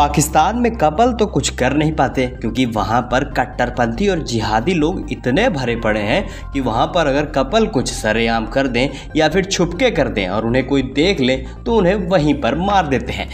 पाकिस्तान में कपल तो कुछ कर नहीं पाते, क्योंकि वहाँ पर कट्टरपंथी और जिहादी लोग इतने भरे पड़े हैं कि वहाँ पर अगर कपल कुछ सरेआम कर दें या फिर छुपके कर दें और उन्हें कोई देख ले तो उन्हें वहीं पर मार देते हैं।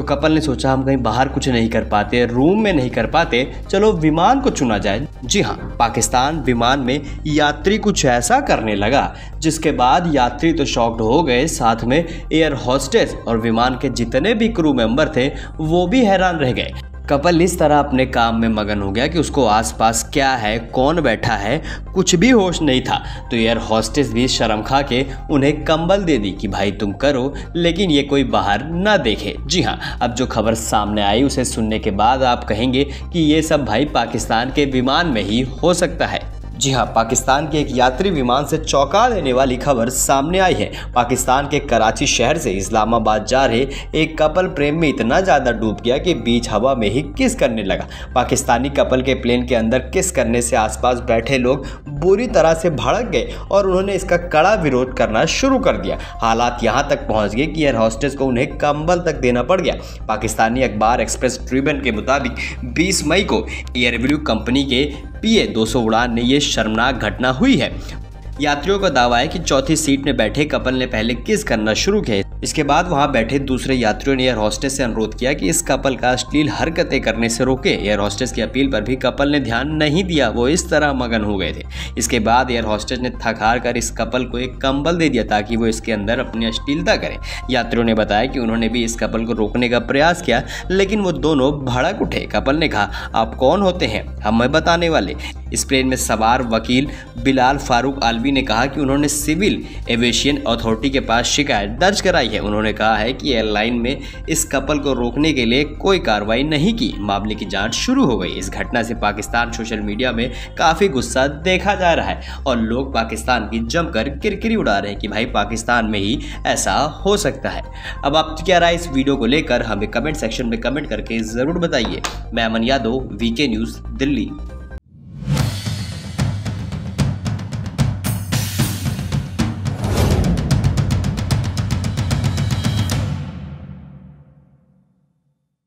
तो कपल ने सोचा, हम कहीं बाहर कुछ नहीं कर पाते, रूम में नहीं कर पाते। चलो, विमान को चुना जाए। जी हाँ पाकिस्तान विमान में यात्री कुछ ऐसा करने लगा, जिसके बाद यात्री तो शॉक्ड हो गए। साथ में एयर होस्टेस और विमान के जितने भी क्रू मेंबर थे, वो भी हैरान रह गए। कपल इस तरह अपने काम में मगन हो गया कि उसको आसपास क्या है, कौन बैठा है, कुछ भी होश नहीं था। तो एयर हॉस्टेस भी शर्म खा के उन्हें कंबल दे दी कि, भाई, तुम करो, लेकिन ये कोई बाहर ना देखे। जी हाँ अब जो खबर सामने आई, उसे सुनने के बाद आप कहेंगे कि ये सब भाई पाकिस्तान के विमान में ही हो सकता है। जी हाँ पाकिस्तान के एक यात्री विमान से चौंका देने वाली खबर सामने आई है। पाकिस्तान के कराची शहर से इस्लामाबाद जा रहे एक कपल प्रेम में इतना ज़्यादा डूब गया कि बीच हवा में ही किस करने लगा। पाकिस्तानी कपल के प्लेन के अंदर किस करने से आसपास बैठे लोग बुरी तरह से भड़क गए और उन्होंने इसका कड़ा विरोध करना शुरू कर दिया। हालात यहाँ तक पहुँच गए कि एयर हॉस्टेस को उन्हें कंबल तक देना पड़ गया। पाकिस्तानी अखबार एक्सप्रेस ट्रिब्यून के मुताबिक, बीस मई को एयरव्यू कंपनी के पी ए दो उड़ान में ये शर्मनाक घटना हुई है। यात्रियों का दावा है कि चौथी सीट में बैठे कपल ने पहले किस करना शुरू किया? इसके बाद वहाँ बैठे दूसरे यात्रियों ने एयर हॉस्टेस से अनुरोध किया कि इस कपल का अश्लील हरकतें करने से रोके। एयर हॉस्टेस की अपील पर भी कपल ने ध्यान नहीं दिया, वो इस तरह मगन हो गए थे। इसके बाद एयर हॉस्टेस ने थक हार कर इस कपल को एक कंबल दे दिया ताकि वो इसके अंदर अपनी अश्लीलता करें। यात्रियों ने बताया कि उन्होंने भी इस कपल को रोकने का प्रयास किया, लेकिन वो दोनों भड़क उठे। कपल ने कहा, आप कौन होते हैं? हमें बताने वाले। इस प्लेन में सवार वकील बिलाल फारूक आलवी ने कहा कि उन्होंने सिविल एविएशन अथॉरिटी के पास शिकायत दर्ज कराई है। उन्होंने कहा है कि एयरलाइन में इस कपल को रोकने के लिए कोई कार्रवाई नहीं की। मामले की जाँच शुरू हो गई। इस घटना से पाकिस्तान सोशल मीडिया में काफ़ी गुस्सा देखा जा रहा है और लोग पाकिस्तान की जमकर किरकिरी उड़ा रहे हैं कि भाई पाकिस्तान में ही ऐसा हो सकता है। अब आप क्या राय इस वीडियो को लेकर हमें कमेंट सेक्शन में कमेंट करके ज़रूर बताइए। मैं अमन यादव वीके न्यूज़ दिल्ली।